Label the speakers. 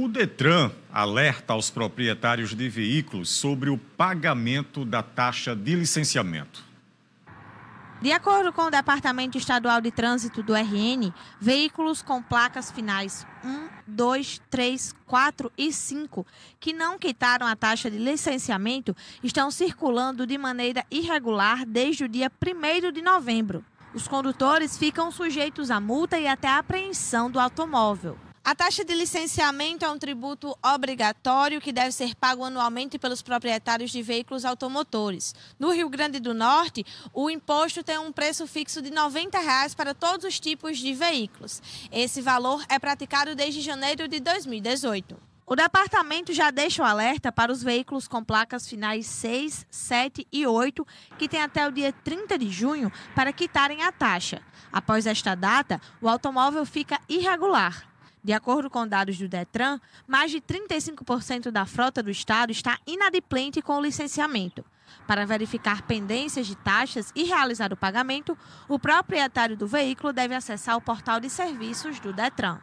Speaker 1: O Detran alerta aos proprietários de veículos sobre o pagamento da taxa de licenciamento.
Speaker 2: De acordo com o Departamento Estadual de Trânsito do RN, veículos com placas finais 1, 2, 3, 4 e 5 que não quitaram a taxa de licenciamento estão circulando de maneira irregular desde o dia 1 de novembro. Os condutores ficam sujeitos a multa e até a apreensão do automóvel. A taxa de licenciamento é um tributo obrigatório que deve ser pago anualmente pelos proprietários de veículos automotores. No Rio Grande do Norte, o imposto tem um preço fixo de 90 reais para todos os tipos de veículos. Esse valor é praticado desde janeiro de 2018. O departamento já deixa o alerta para os veículos com placas finais 6, 7 e 8, que têm até o dia 30 de junho para quitarem a taxa. Após esta data, o automóvel fica irregular. De acordo com dados do Detran, mais de 35% da frota do estado está inadimplente com o licenciamento. Para verificar pendências de taxas e realizar o pagamento, o proprietário do veículo deve acessar o portal de serviços do Detran.